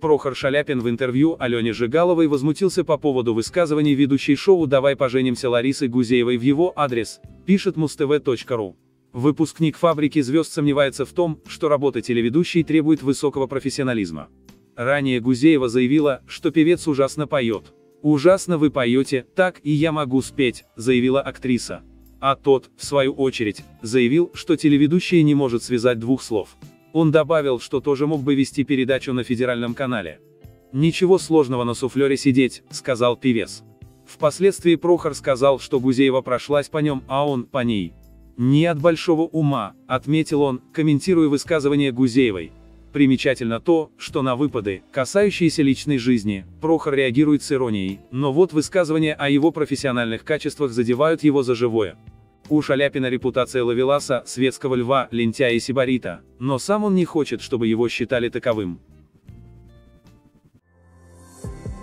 Прохор Шаляпин в интервью Алене Жигаловой возмутился по поводу высказываний ведущей шоу «Давай поженимся» Ларисы Гузеевой в его адрес, пишет mustv.ru. Выпускник «Фабрики звезд» сомневается в том, что работа телеведущей требует высокого профессионализма. Ранее Гузеева заявила, что певец ужасно поет. «Ужасно вы поете, так и я могу спеть», заявила актриса. А тот, в свою очередь, заявил, что телеведущая не может связать двух слов. Он добавил, что тоже мог бы вести передачу на федеральном канале. «Ничего сложного на суфлере сидеть», — сказал певец. Впоследствии Прохор сказал, что Гузеева прошлась по нем, а он по ней. «Не от большого ума», — отметил он, комментируя высказывание Гузеевой. Примечательно то, что на выпады, касающиеся личной жизни, Прохор реагирует с иронией, но вот высказывания о его профессиональных качествах задевают его за живое. У Шаляпина репутация ловеласа, светского льва, лентяя и сибарита, но сам он не хочет, чтобы его считали таковым. Thank you.